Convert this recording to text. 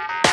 you.